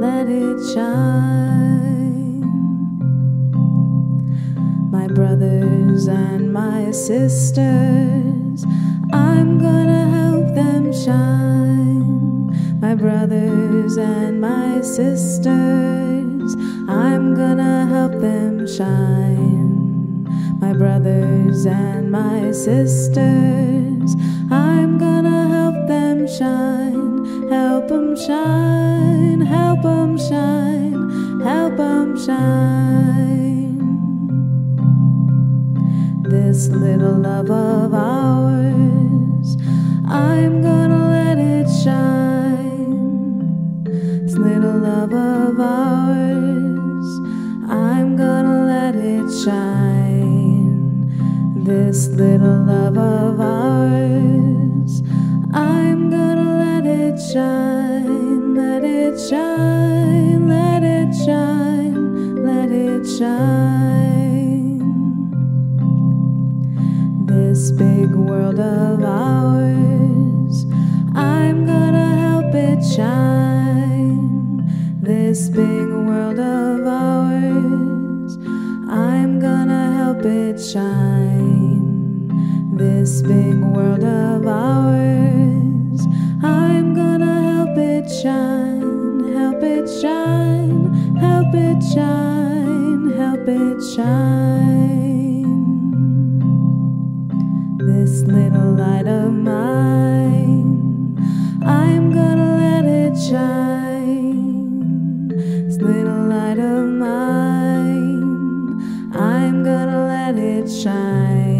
let it shine. My brothers and my sisters, I'm gonna help them shine. My brothers and my sisters, I'm gonna help them shine. My brothers and my sisters, I'm gonna help them shine. Help them shine, help them shine, help them shine. This little love of ours, I'm gonna let it shine. This little love of ours, I'm gonna let it shine. This little love of ours, I'm gonna let it shine, let it shine, let it shine, let it shine. This big world of ours, I'm gonna help it shine. This big world of ours, I'm gonna help it shine. This big world of ours, I'm gonna help it shine, help it shine, help it shine, help it shine. This little light of mine, I'm gonna let it shine. This little light of mine, I'm gonna let it shine.